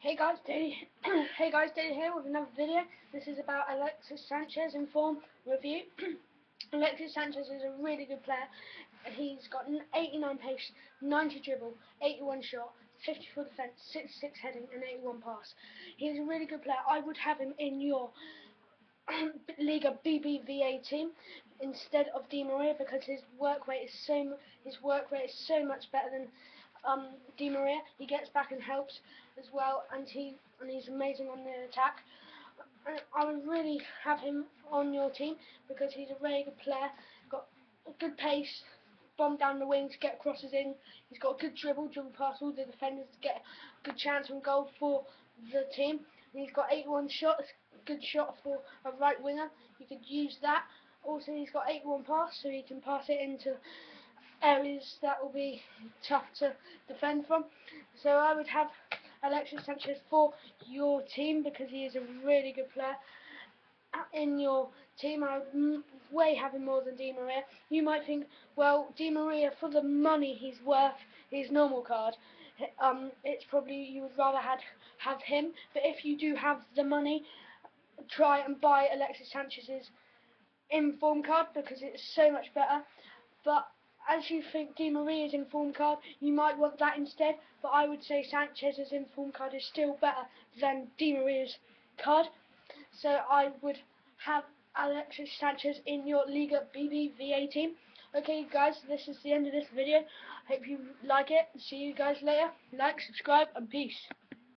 Hey guys, Daley. hey guys, Daley here with another video. This is about Alexis Sanchez inform review. Alexis Sanchez is a really good player. He's got an 89 pace, 90 dribble, 81 shot, 54 defense, 66 heading, and 81 pass. He's a really good player. I would have him in your Liga BBVA team instead of Di Maria because his work rate is so his work rate is so much better than um, Di Maria. He gets back and helps as well, and he and he's amazing on the attack. I would really have him on your team because he's a very good player. Got a good pace, bomb down the wing to get crosses in. He's got a good dribble, dribble past all the defenders to get a good chance on goal for the team. And he's got 81 shots, good shot for a right winger. You could use that. Also, he's got 81 pass, so he can pass it into areas that will be tough to defend from. So I would have Alexis Sanchez for your team because he is a really good player. In your team, I would way have him more than Di Maria. You might think, well, Di Maria, for the money he's worth, his normal card, um, it's probably you would rather had have him. But if you do have the money, try and buy Alexis Sanchez's inform card because it's so much better. But as you think Di Maria's inform card, you might want that instead, but I would say Sanchez's inform card is still better than Di Maria's card. So I would have Alexis Sanchez in your Liga BBVA team. Okay guys, this is the end of this video. I hope you like it. See you guys later. Like, subscribe, and peace.